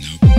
Nope.